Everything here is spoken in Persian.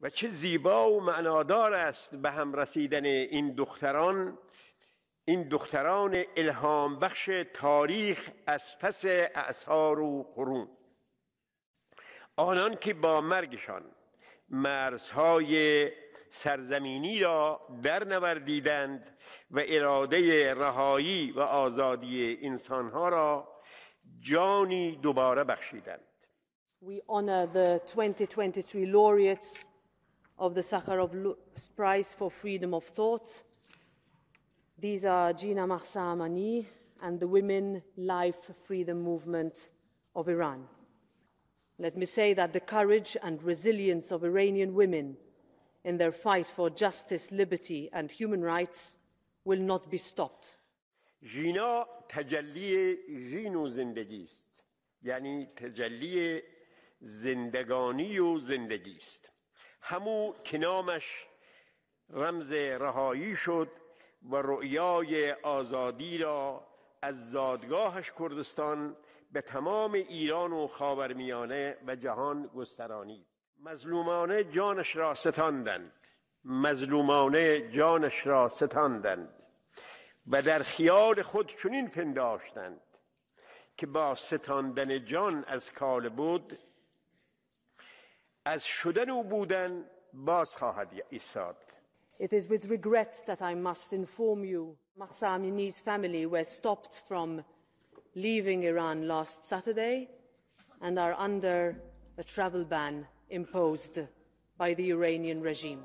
و چه زیبا و معنادار است به هم رسیدن این دختران. این دختران الهام بخش تاریخ از پس اعثار و قرون. آنان که با مرگشان مرزهای سرزمینی را در نوردیدند و اراده رهایی و آزادی انسانها را جانی دوباره بخشیدند. We honor the 2023 laureates of the Sakharov Prize for Freedom of Thought. These are Gina Mahsa Amani and the Women Life Freedom Movement of Iran. Let me say that the courage and resilience of Iranian women in their fight for justice, liberty, and human rights will not be stopped. ژینا تجلی ژین و زندگی است یعنی تجلی زندگانی و زندگی است همو که نامش رمز رهایی شد و رؤیای آزادی را از زادگاهش کردستان به تمام ایران و خاورمیانه و جهان گسترانید. مظلومانه جانش را ستاندند. مظلومانه جانش را ستاندند و در خیال خود چنین پنداشتند که با ستاندن جان از کال بود از شدن او بودن باز خواهد ایستاد It is with regret that I must inform you Mahsa Amini's family were stopped from leaving Iran last Saturday and are under a travel ban imposed by the Iranian regime.